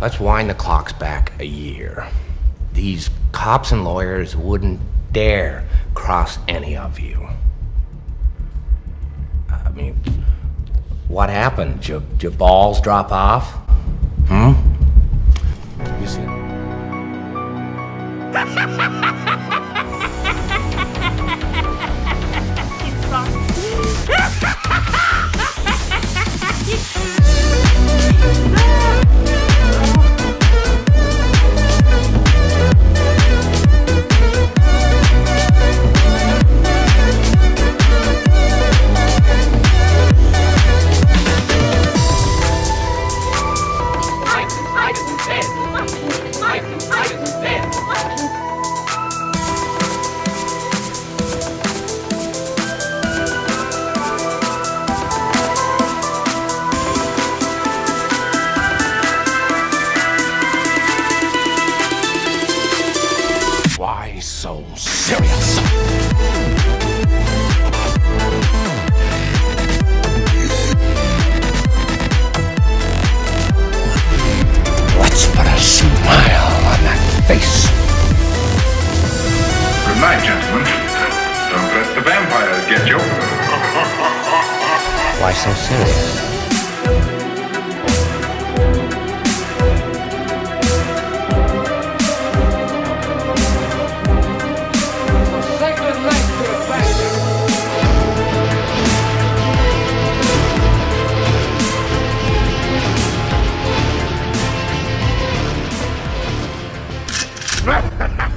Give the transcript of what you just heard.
Let's wind the clocks back a year. These cops and lawyers wouldn't dare cross any of you. I mean, what happened? Did your, did your balls drop off? Hmm? You see? So serious? Let's put a smile on that face. Good night, gentlemen. Don't let the vampires get you. Why so serious? Ha ha ha!